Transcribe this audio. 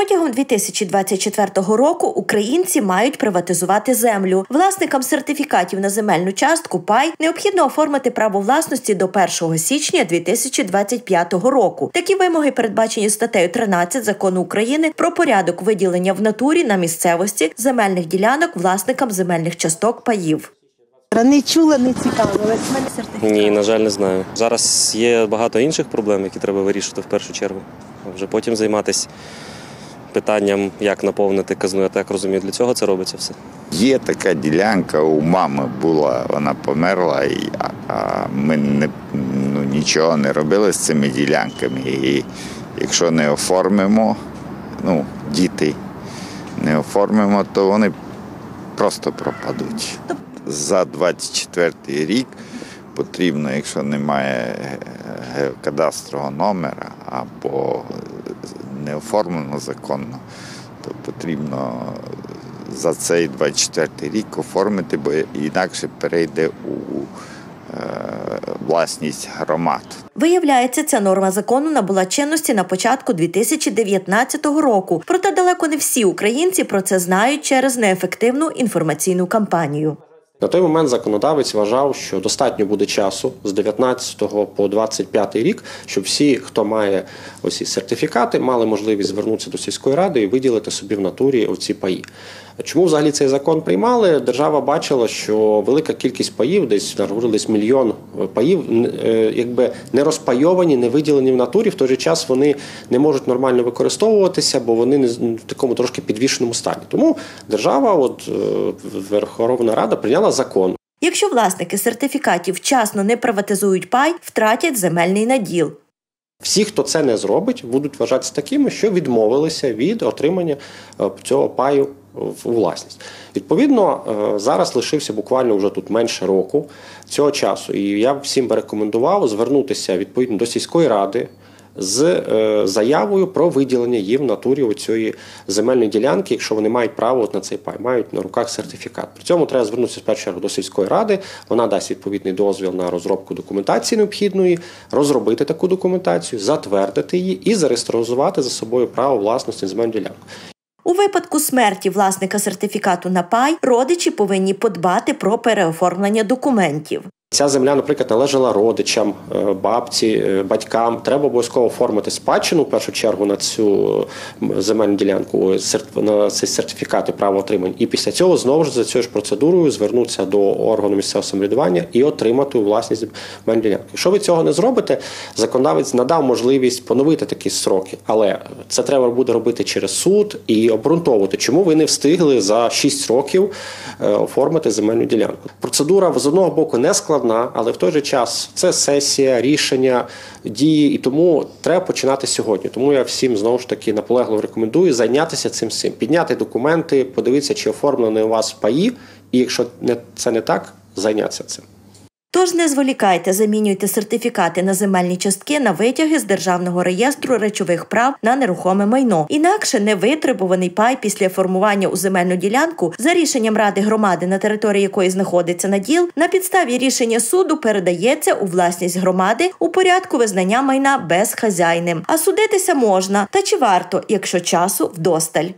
Протягом 2024 року українці мають приватизувати землю. Власникам сертифікатів на земельну частку пай необхідно оформити право власності до 1 січня 2025 року. Такі вимоги передбачені статтею 13 закону України про порядок виділення в натурі на місцевості земельних ділянок власникам земельних часток паїв. Не чула, не цікавилась. Ні, на жаль, не знаю. Зараз є багато інших проблем, які треба вирішити в першу чергу. А вже потім займатися питанням, як наповнити казну. Я так розумію, для цього це робиться все. Є така ділянка, у мами була, вона померла, а, ми не, ну, нічого не робили з цими ділянками. І якщо не оформимо, ну, діти не оформимо, то вони просто пропадуть. За 24 рік потрібно, якщо немає геокадастрового номера або не оформлено законно, то потрібно за цей 24 рік оформити, бо інакше перейде у е, власність громад. Виявляється, ця норма закону набула чинності на початку 2019 року. Проте далеко не всі українці про це знають через неефективну інформаційну кампанію. На той момент законодавець вважав, що достатньо буде часу з 19 по 25 рік, щоб всі, хто має оці сертифікати, мали можливість звернутися до сільської ради і виділити собі в натурі оці паї. Чому взагалі цей закон приймали? Держава бачила, що велика кількість паїв, десь десь мільйон паїв, е, якби не розпайовані, не виділені в натурі. В той же час вони не можуть нормально використовуватися, бо вони в такому трошки підвішеному стані. Тому держава, от е, Верховна Рада, прийняла закон. Якщо власники сертифікатів вчасно не приватизують пай, втратять земельний наділ. Всі, хто це не зробить, будуть вважатися такими, що відмовилися від отримання е, цього паю у власність. Відповідно, е, зараз лишився буквально вже тут менше року цього часу. І я б всім би рекомендував звернутися відповідно до сільської ради. З е, заявою про виділення їм в натурі цієї земельної ділянки, якщо вони мають право на цей пай, мають на руках сертифікат. При цьому треба звернутися в першу чергу до сільської ради. Вона дасть відповідний дозвіл на розробку документації необхідної, розробити таку документацію, затвердити її і зареєструвати за собою право власності земельну ділянку. У випадку смерті власника сертифікату на пай родичі повинні подбати про переоформлення документів. Ця земля, наприклад, належала родичам, е, бабці, е, батькам. Треба обов'язково оформити спадщину в першу чергу на цю земельну ділянку, на цей сертифікати право отримання. І після цього знову ж за цією ж процедурою звернутися до органу місцевого самоврядування і отримати у власність земельну ділянку. Якщо ви цього не зробите, законодавець надав можливість поновити такі сроки, але це треба буде робити через суд і обґрунтовувати, чому ви не встигли за 6 років е, оформити земельну ділянку. Процедура з одного боку не складна складна, але в той же час це сесія, рішення, дії, і тому треба починати сьогодні. Тому я всім знову ж таки наполегливо рекомендую зайнятися цим всім, підняти документи, подивитися, чи оформлені у вас паї, і якщо це не так, зайнятися цим. Тож не зволікайте, замінюйте сертифікати на земельні частки на витяги з державного реєстру речових прав на нерухоме майно. Інакше невитребуваний пай після формування у земельну ділянку за рішенням ради громади, на території якої знаходиться наділ, на підставі рішення суду передається у власність громади у порядку визнання майна безхазяйним. А судитися можна, та чи варто, якщо часу вдосталь.